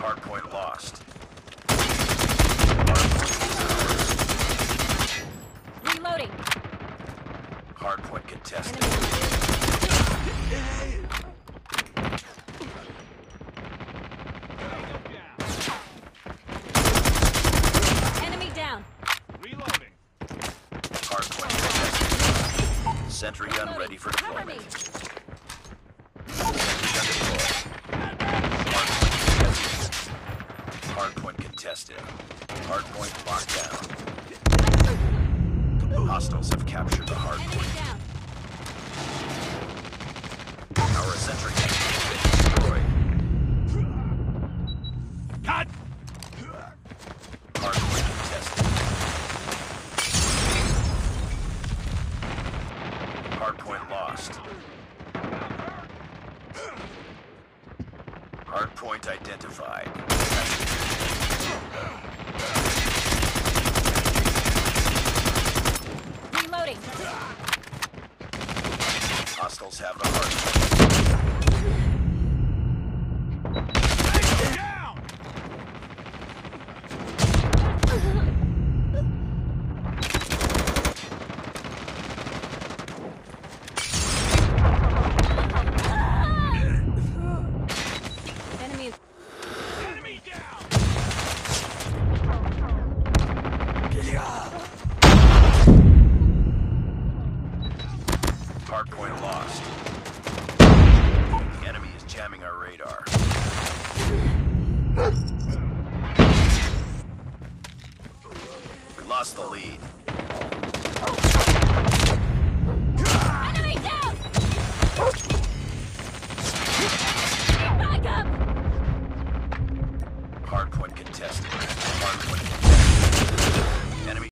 Hardpoint lost. Reloading. Hardpoint contested. Enemy down. Reloading. Hardpoint contested. Sentry gun ready for deployment. Contested. Hardpoint locked down. Hostiles have captured the Enemy hardpoint. Our sentry has been destroyed. Cut. Hardpoint contested. Hardpoint lost. Hardpoint identified. Reloading. Hostiles have the hardpoint. Down. Enemy is Enemy down. Hardpoint lost. The enemy is jamming our radar. We lost the lead. Enemy down. Back up. Hardpoint contested. Hardpoint contested.